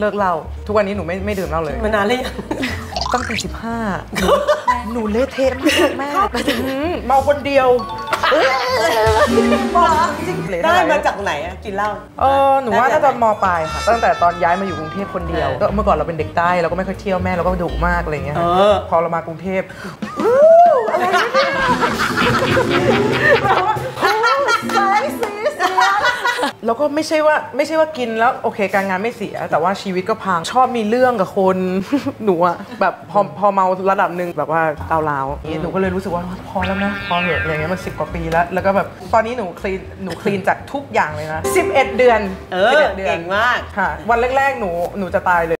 เลิกเหล้าทุกวันนี้หนูไม่ไม่ดื่มเหล้าเลย มานานเลยยังตั้งแต่15หนูหนูเละเทะมากแม่อื้อเมาคนเดียวเหลวได้เท่หร่มาจากไหนอะกินเหล้าเออหนูว่าน่าจะมปลายค่ะตั้งแต่ตอนย้ายมาอยู่กรุงเทพคนเดียวเออก็เมื่อก่อนเราเป็นเด็กใต้เราก็ไม่ค่อยเที่ยวแม่เราก็ดุมากอะไรอย่างเงี้ยค่ะเออพอเรามากรุงเทพ แล้วก็ไม่ใช่ว่าไม่ใช่ว่ากินแล้วโอเค การงานไม่เสีย แต่ว่าชีวิตก็พังชอบมีเรื่องกับคน หนูอะแบบพอพอเมาระดับหนึ่งแบบว่าก้าวร้าวอย่างเงี้ยหนูก็เลยรู้สึกว่าพอแล้วนะพอเหอะอย่างเงี้ยมันสิบกว่าปีแล้ว แล้วก็แบบตอนนี้หนูคลีนหนูคลีนจากทุกอย่างเลยนะ11 เดือนเออ11เดือนเก่งมากค่ะ วันแรกๆหนูหนูจะตายเลย